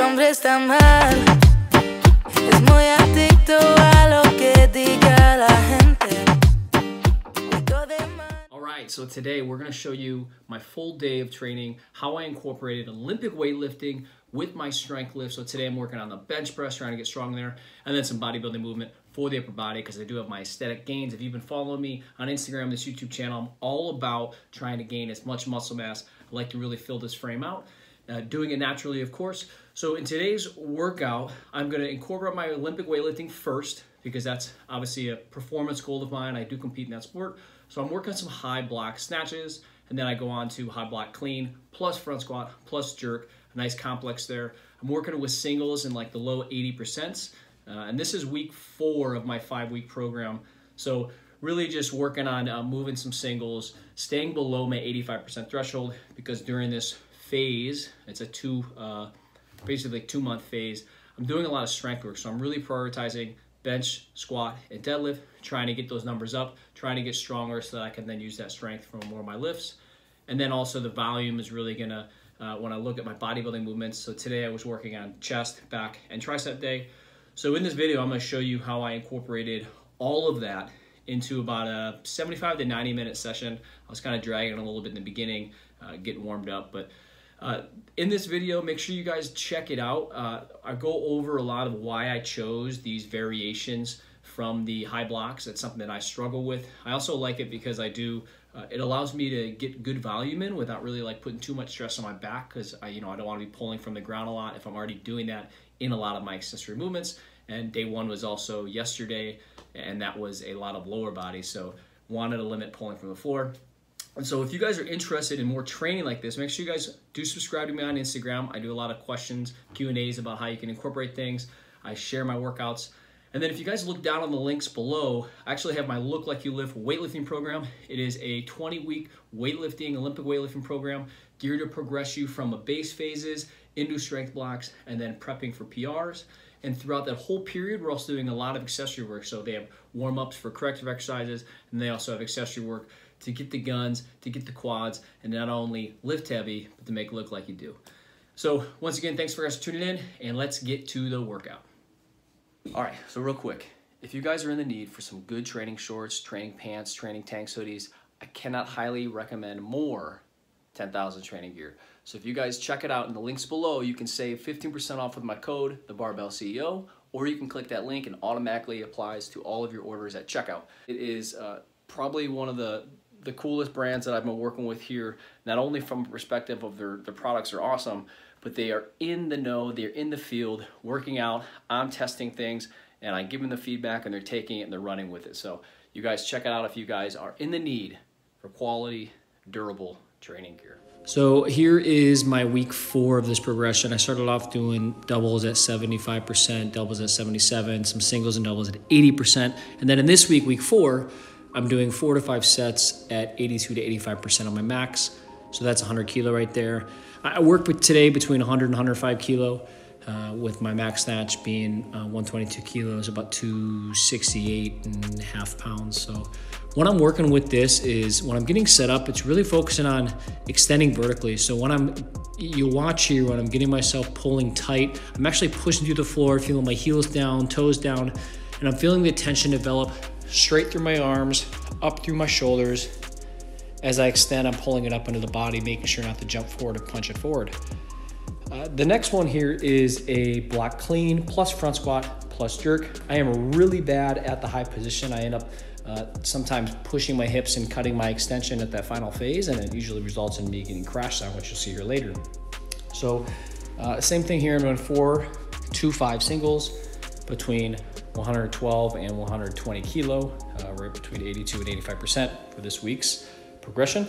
hombre está mal. Es muy adicto a lo que diga la gente. All right, so today we're going to show you my full day of training, how I incorporated Olympic weightlifting with my strength lift. So today I'm working on the bench press, trying to get strong there, and then some bodybuilding movement for the upper body because I do have my aesthetic gains. If you've been following me on Instagram, this YouTube channel, I'm all about trying to gain as much muscle mass. I like to really fill this frame out, uh, doing it naturally, of course. So in today's workout, I'm to incorporate my Olympic weightlifting first because that's obviously a performance goal of mine. I do compete in that sport. So I'm working on some high block snatches, and then I go on to high block clean, plus front squat, plus jerk, a nice complex there. I'm working with singles in like the low 80%. Uh, and this is week four of my five week program. So really just working on uh, moving some singles, staying below my 85% threshold because during this phase, it's a two, uh, basically two month phase, I'm doing a lot of strength work. So I'm really prioritizing bench, squat, and deadlift, trying to get those numbers up, trying to get stronger so that I can then use that strength for more of my lifts. And then also the volume is really gonna, uh, when I look at my bodybuilding movements. So today I was working on chest, back, and tricep day. So in this video, I'm gonna show you how I incorporated all of that into about a 75 to 90 minute session. I was kind of dragging a little bit in the beginning, uh, getting warmed up, but uh, in this video, make sure you guys check it out. Uh, I go over a lot of why I chose these variations from the high blocks. That's something that I struggle with. I also like it because I do, uh, it allows me to get good volume in without really like putting too much stress on my back because I, you know, I don't want to be pulling from the ground a lot if I'm already doing that in a lot of my accessory movements. And day one was also yesterday, and that was a lot of lower body. So wanted to limit pulling from the floor. And so if you guys are interested in more training like this, make sure you guys do subscribe to me on Instagram. I do a lot of questions, Q&As about how you can incorporate things. I share my workouts. And then if you guys look down on the links below, I actually have my Look Like You Lift weightlifting program. It is a 20-week weightlifting, Olympic weightlifting program geared to progress you from a base phases into strength blocks and then prepping for PRs. And throughout that whole period, we're also doing a lot of accessory work. So they have warm-ups for corrective exercises, and they also have accessory work to get the guns, to get the quads, and not only lift heavy, but to make it look like you do. So once again, thanks for guys tuning in, and let's get to the workout. All right, so real quick, if you guys are in the need for some good training shorts, training pants, training tanks, hoodies, I cannot highly recommend more Ten Thousand training gear. So if you guys check it out in the links below, you can save 15% off with my code, the Barbell CEO, or you can click that link and automatically applies to all of your orders at checkout. It is uh, probably one of the the coolest brands that I've been working with here, not only from a perspective of their, their products are awesome, but they are in the know, they're in the field, working out, I'm testing things, and I give them the feedback and they're taking it and they're running with it. So you guys check it out if you guys are in the need for quality, durable training gear. So here is my week four of this progression. I started off doing doubles at 75%, doubles at 77, some singles and doubles at 80%. And then in this week, week four, I'm doing four to five sets at 82 to 85% on my max. So that's 100 kilo right there. I work with today between 100 and 105 kilo, uh, with my max snatch being uh, 122 kilos, about 268 and a half pounds. So when I'm working with this is when I'm getting set up, it's really focusing on extending vertically. So when I'm, you watch here, when I'm getting myself pulling tight, I'm actually pushing through the floor, feeling my heels down, toes down, and I'm feeling the tension develop straight through my arms, up through my shoulders. As I extend, I'm pulling it up into the body, making sure not to jump forward and punch it forward. Uh, the next one here is a block clean plus front squat plus jerk. I am really bad at the high position. I end up uh, sometimes pushing my hips and cutting my extension at that final phase, and it usually results in me getting crashed on, which you'll see here later. So, uh, same thing here. I'm doing four, two, five singles between 112 and 120 kilo, uh, right between 82 and 85% for this week's progression.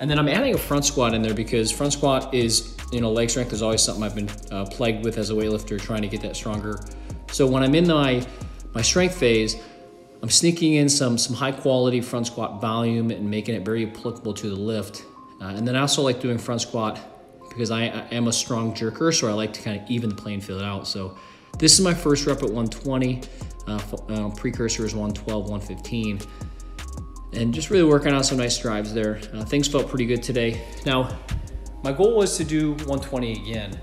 And then I'm adding a front squat in there because front squat is, you know, leg strength is always something I've been uh, plagued with as a weightlifter, trying to get that stronger. So when I'm in my, my strength phase, I'm sneaking in some, some high quality front squat volume and making it very applicable to the lift. Uh, and then I also like doing front squat because I, I am a strong jerker, so I like to kind of even the playing field out. So this is my first rep at 120. Uh, uh, precursor is 112, 115. And just really working on some nice drives there. Uh, things felt pretty good today. Now, my goal was to do 120 again.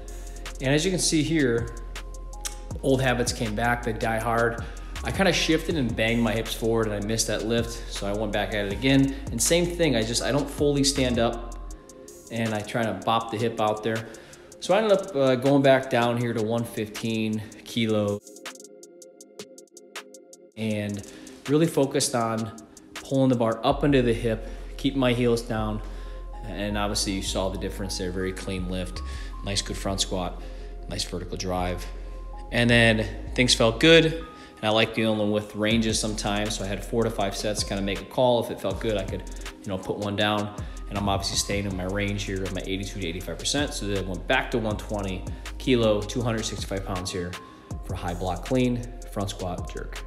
And as you can see here, old habits came back, they die hard. I kind of shifted and banged my hips forward and I missed that lift. So I went back at it again. And same thing, I just, I don't fully stand up and I try to bop the hip out there. So I ended up uh, going back down here to 115 kilo and really focused on pulling the bar up into the hip, keeping my heels down. And obviously you saw the difference there, very clean lift, nice good front squat, nice vertical drive. And then things felt good. And I like dealing with ranges sometimes. So I had four to five sets, kind of make a call. If it felt good, I could, you know, put one down and I'm obviously staying in my range here of my 82 to 85%. So then I went back to 120 kilo, 265 pounds here for high block clean, front squat, jerk.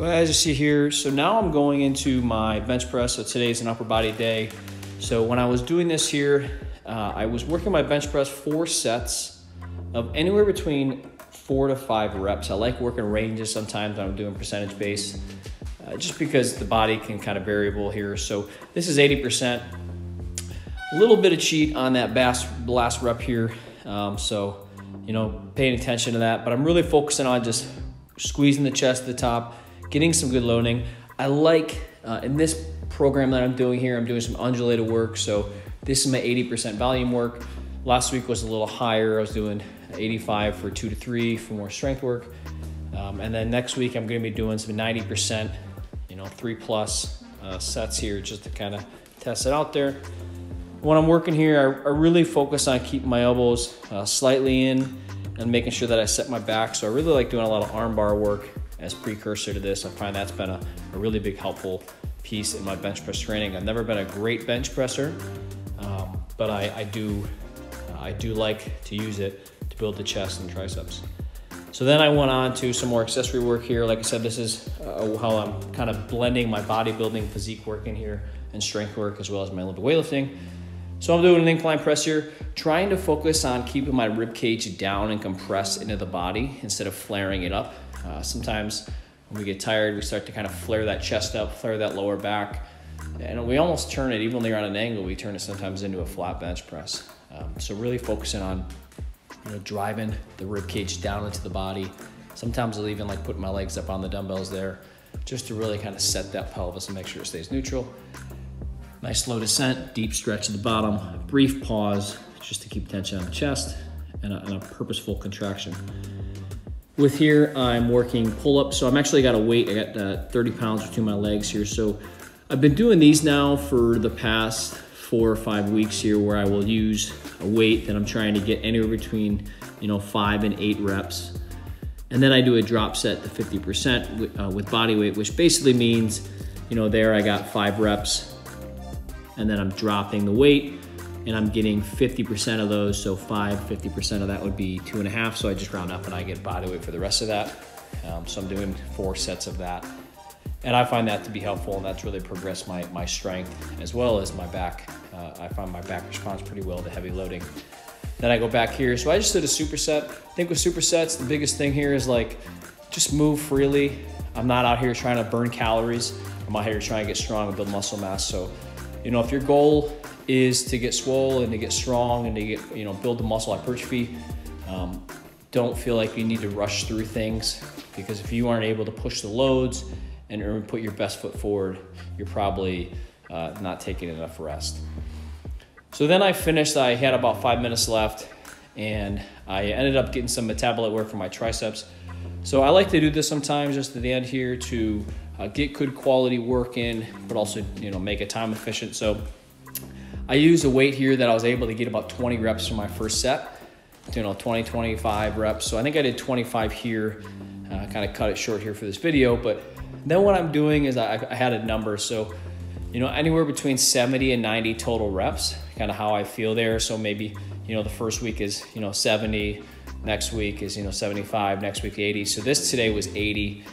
As you see here, so now I'm going into my bench press. So today's an upper body day. So when I was doing this here, uh, I was working my bench press four sets of anywhere between four to five reps. I like working ranges sometimes when I'm doing percentage base, uh, just because the body can kind of variable here. So this is 80%. A little bit of cheat on that last, last rep here. Um, so, you know, paying attention to that, but I'm really focusing on just squeezing the chest at the top, getting some good loading. I like, uh, in this program that I'm doing here, I'm doing some undulated work. So this is my 80% volume work. Last week was a little higher. I was doing 85 for two to three for more strength work. Um, and then next week I'm gonna be doing some 90%, you know, three plus uh, sets here just to kind of test it out there. When I'm working here, I, I really focus on keeping my elbows uh, slightly in and making sure that I set my back. So I really like doing a lot of arm bar work as precursor to this. I find that's been a, a really big helpful piece in my bench press training. I've never been a great bench presser, um, but I, I do I do like to use it to build the chest and triceps. So then I went on to some more accessory work here. Like I said, this is uh, how I'm kind of blending my bodybuilding physique work in here and strength work as well as my Olympic weightlifting. So I'm doing an incline press here, trying to focus on keeping my rib cage down and compressed into the body instead of flaring it up. Uh, sometimes when we get tired, we start to kind of flare that chest up, flare that lower back, and we almost turn it, even when you're on an angle, we turn it sometimes into a flat bench press. Um, so really focusing on you know, driving the rib cage down into the body. Sometimes I'll even like put my legs up on the dumbbells there just to really kind of set that pelvis and make sure it stays neutral. Nice slow descent, deep stretch at the bottom, brief pause just to keep tension on the chest and a, and a purposeful contraction. With here, I'm working pull-ups. So I'm actually got a weight, I got uh, 30 pounds between my legs here. So I've been doing these now for the past four or five weeks here where I will use a weight that I'm trying to get anywhere between, you know, five and eight reps. And then I do a drop set to 50% with, uh, with body weight, which basically means, you know, there I got five reps and then I'm dropping the weight and I'm getting 50% of those. So five, 50% of that would be two and a half. So I just round up and I get body weight for the rest of that. Um, so I'm doing four sets of that. And I find that to be helpful and that's really progressed my, my strength as well as my back. Uh, I find my back responds pretty well to heavy loading. Then I go back here. So I just did a superset. I think with supersets, the biggest thing here is like, just move freely. I'm not out here trying to burn calories. I'm out here trying to get strong and build muscle mass. So, you know, if your goal is to get swole and to get strong and to get, you know, build the muscle hypertrophy. Um, don't feel like you need to rush through things because if you aren't able to push the loads and put your best foot forward, you're probably uh, not taking enough rest. So then I finished, I had about five minutes left and I ended up getting some metabolite work for my triceps. So I like to do this sometimes just at the end here to uh, get good quality work in, but also, you know, make it time efficient. So I used a weight here that I was able to get about 20 reps for my first set, you know, 20, 25 reps. So I think I did 25 here, uh, kind of cut it short here for this video. But then what I'm doing is I, I had a number. So, you know, anywhere between 70 and 90 total reps, kind of how I feel there. So maybe, you know, the first week is, you know, 70, next week is, you know, 75, next week 80. So this today was 80.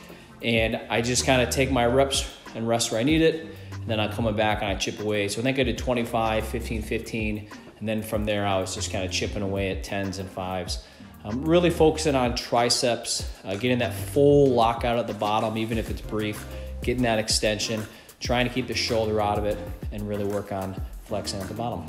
And I just kind of take my reps and rest where I need it. Then I'm coming back and I chip away. So I think I did 25, 15, 15. And then from there, I was just kind of chipping away at 10s and 5s. I'm really focusing on triceps, uh, getting that full lockout at the bottom, even if it's brief, getting that extension, trying to keep the shoulder out of it, and really work on flexing at the bottom.